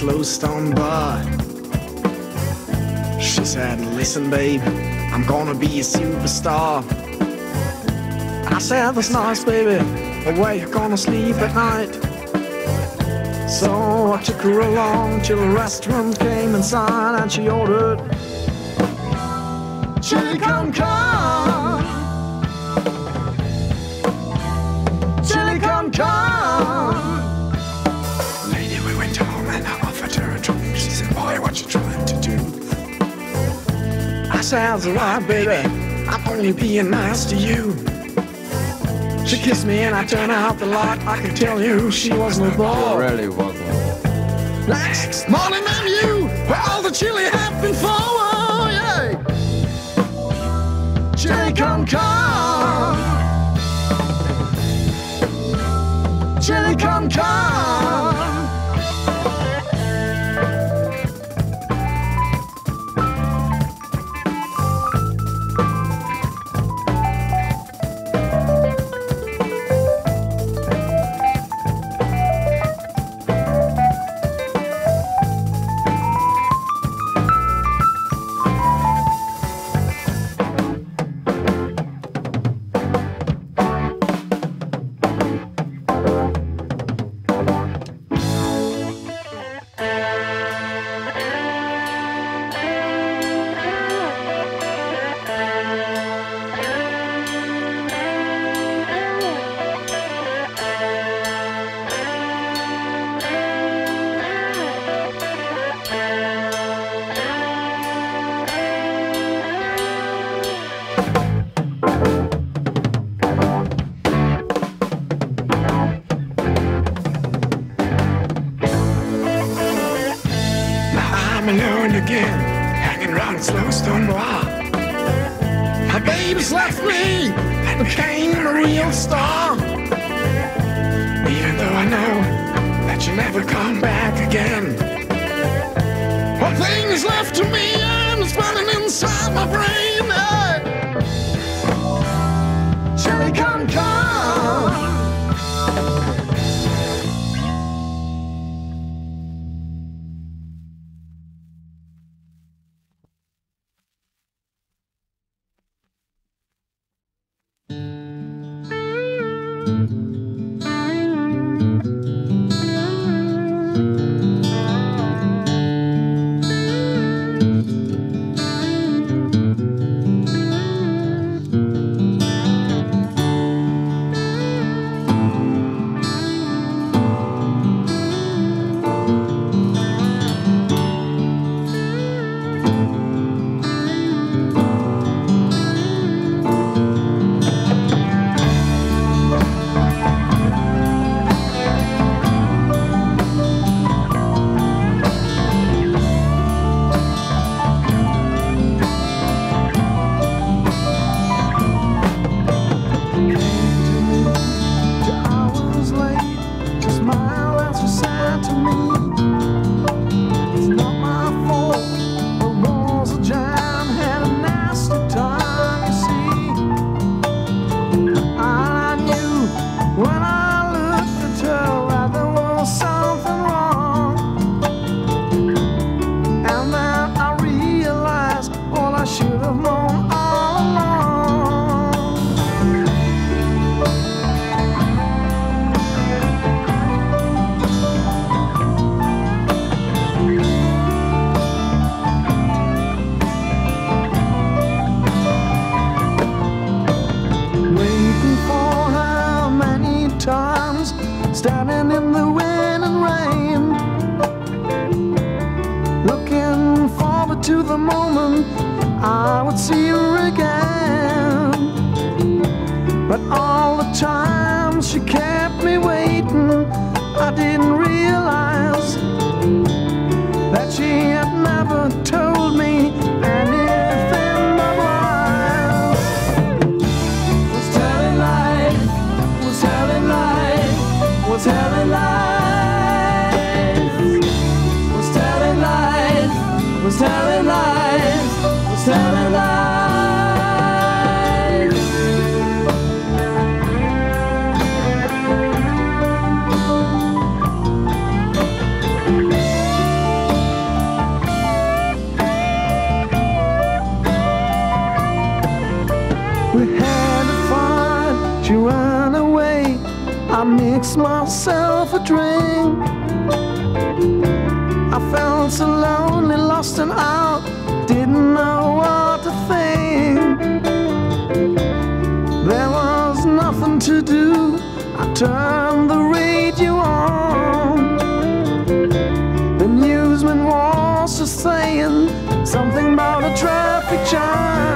slow stone bar. She said, Listen, babe, I'm gonna be a superstar. I said, That's nice, baby, but where you gonna sleep at night? So I took her along till the restaurant came inside and she ordered chili con con. Said, That's alright, baby. I'm only being nice to you. She kissed me and I turned out the light. I can tell you she wasn't a ball. really wasn't. Next morning I knew where all the chili had been for. Oh, yeah. Chili con con. Chili con con. Standing in the wind and rain, looking forward to the moment I would see her again. I felt so lonely, lost and out, didn't know what to think. There was nothing to do. I turned the radio on. The newsman was just saying something about a traffic jam.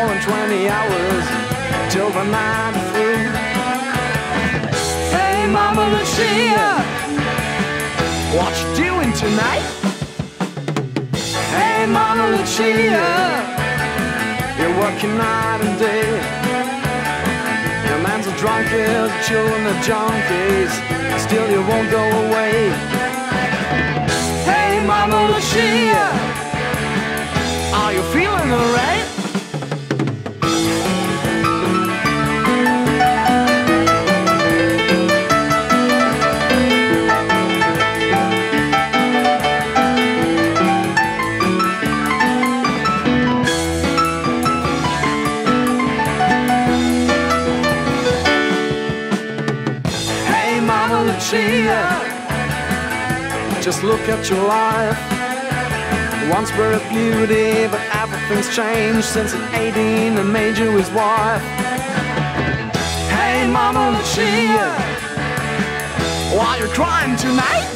Working than twenty hours till the night through. Hey, Mama Lucia, what you doing tonight? Hey, Mama Lucia, you're working night and day. Your man's a drunkard, children are junkies, still you won't go away. Hey, Mama Lucia, are you feeling alright? Just look at your life. Once we were a beauty, but everything's changed since at 18 and made you his wife. Hey, Mama Lucia, why you crying tonight?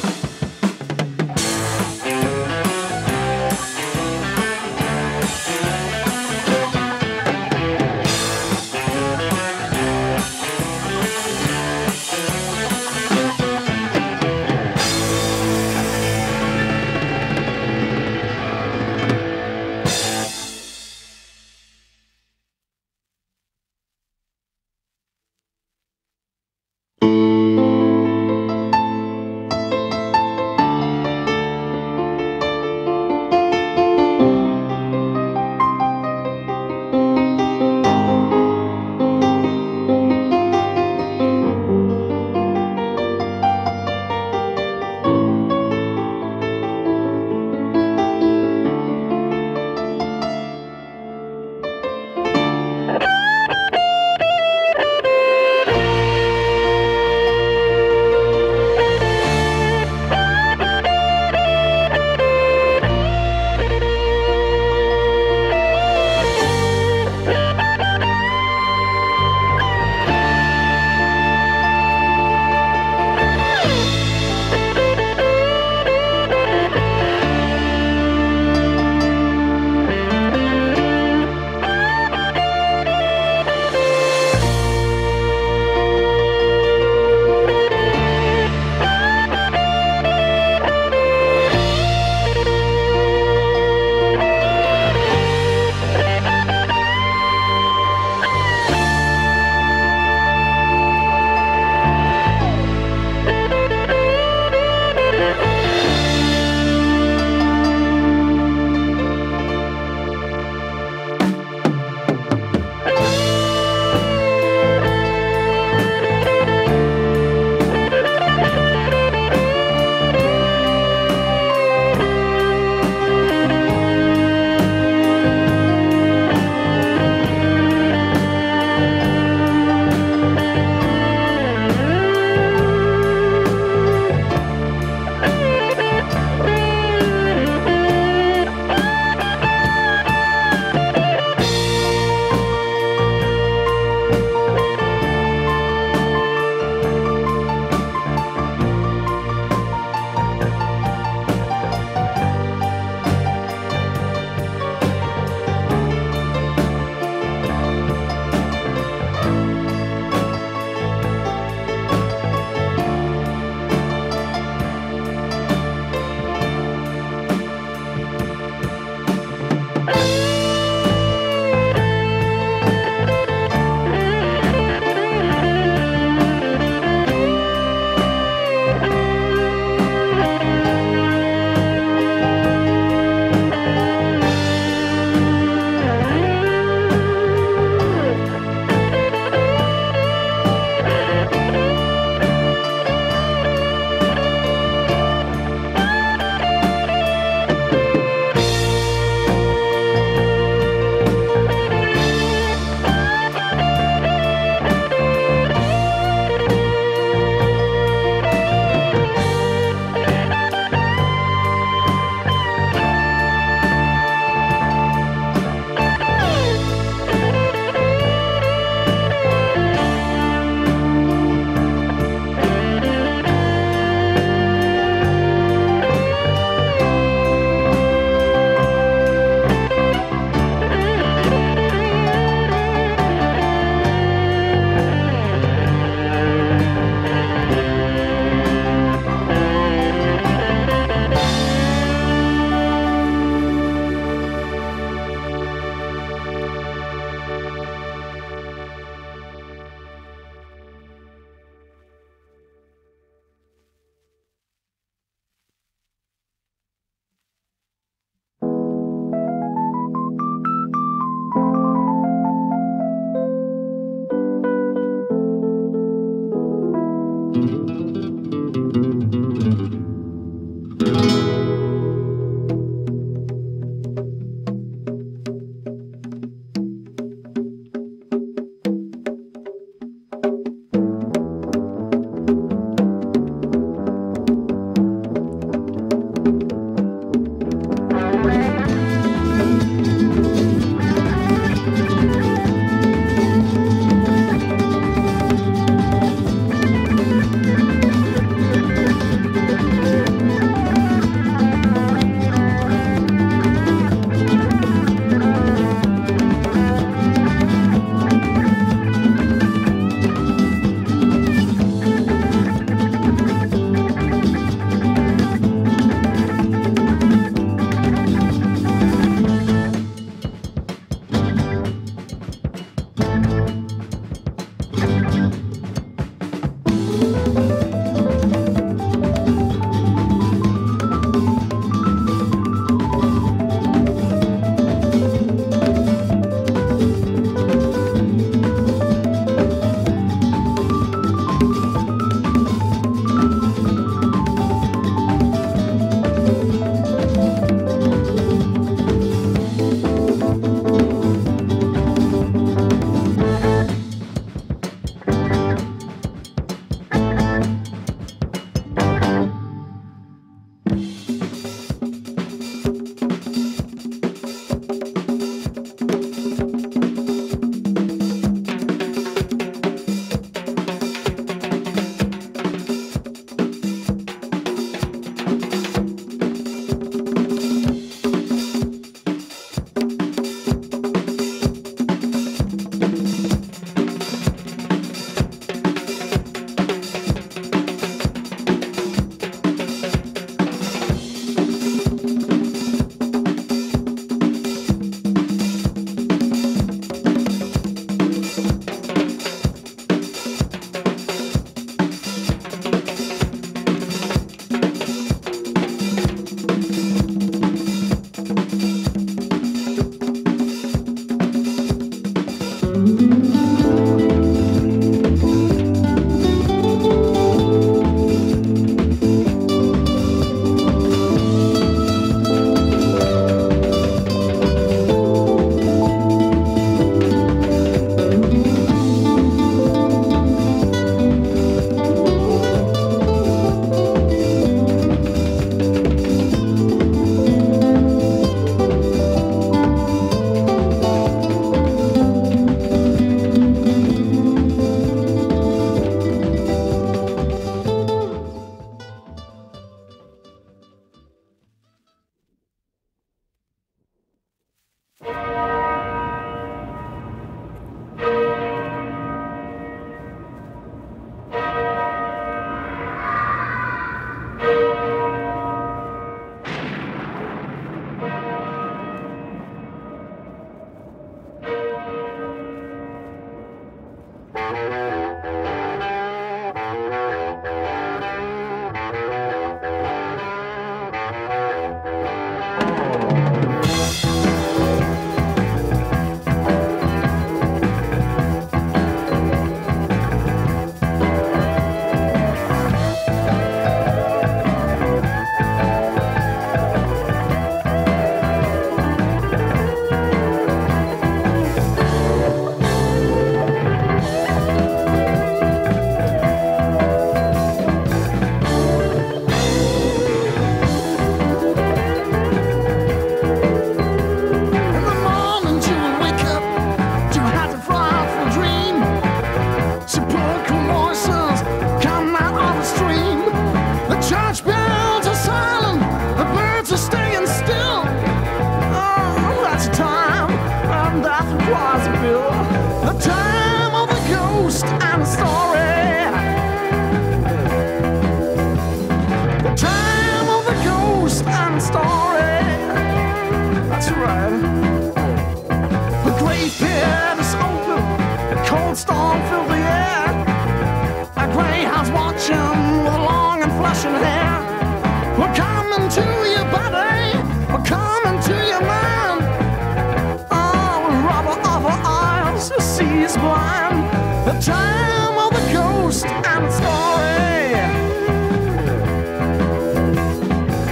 Time of the ghost and its story.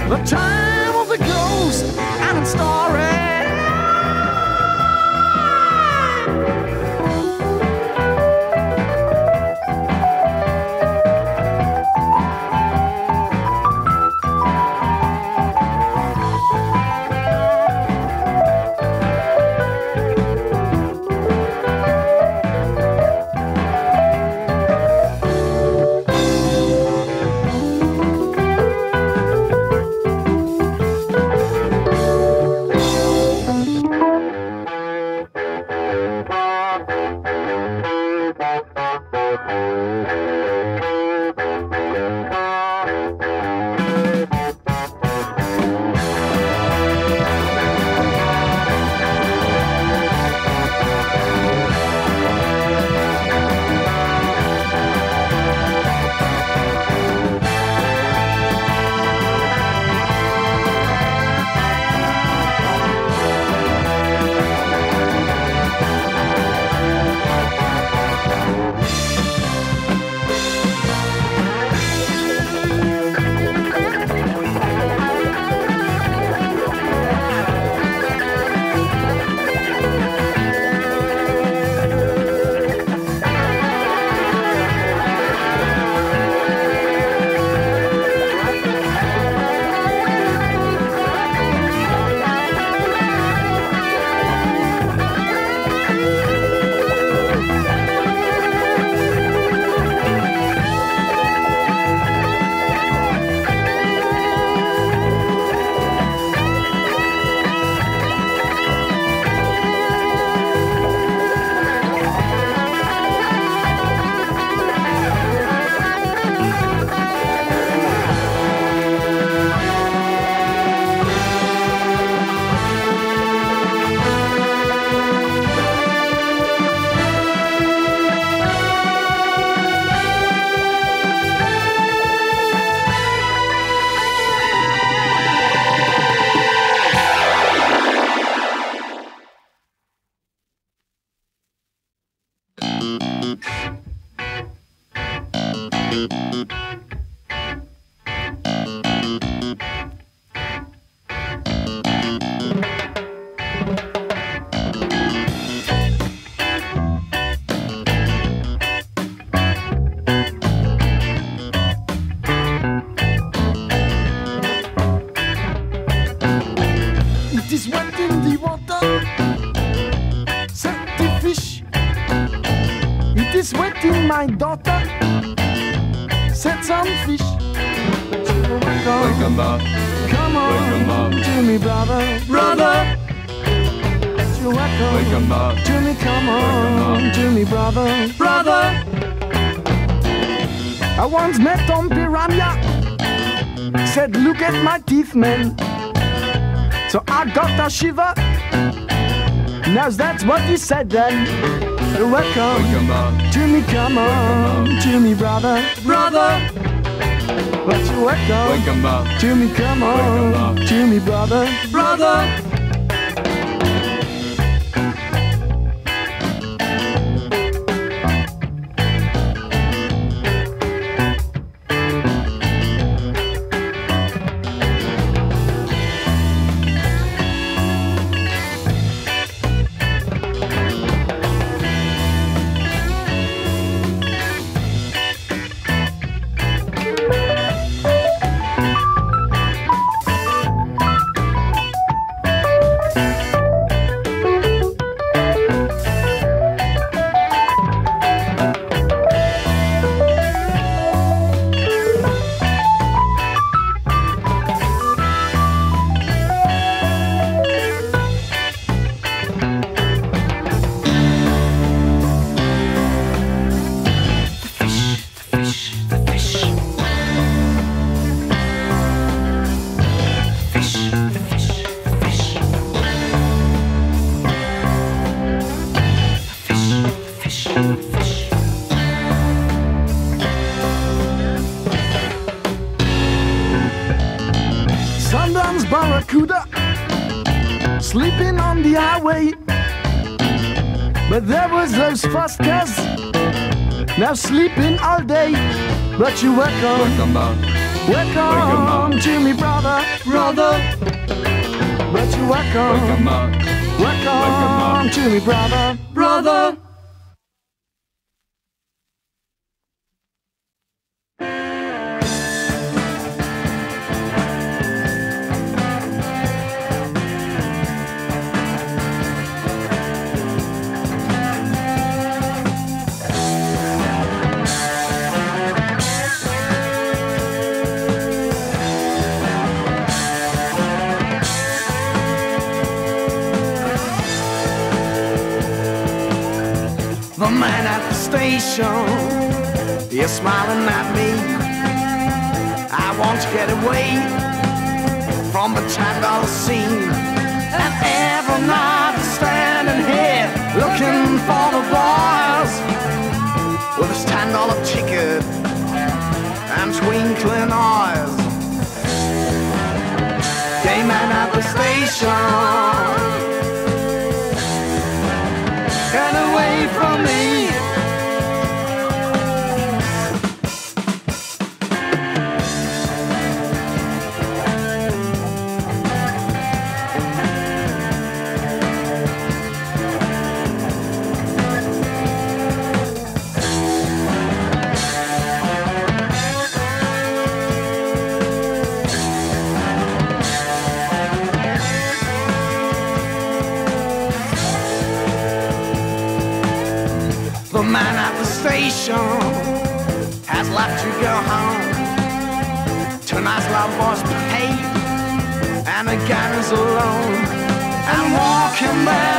The time I once met Tom Piranha. Said, look at my teeth, man. So I got a shiver. Now that's what he said then. You're welcome Welcome to me, come on Welcome to me, brother. brother. But welcome Welcome to me, come on Welcome to me, brother. brother. Barracuda sleeping on the highway. But there was those fuss cuz now sleeping all day. But you welcome, Welcome back, welcome, Welcome to me, brother. brother. But you welcome, Welcome back, welcome, back. to me, brother. brother. The man at the station, you're smiling at me. I want to get away from the dollar scene. And every night I'm standing here looking for the boys with his ten dollar ticket and twinkling eyes. Gay man at the station. Get away from me. At the has left to go home. Tonight's love was paid, and again is alone. And walking there,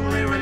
don't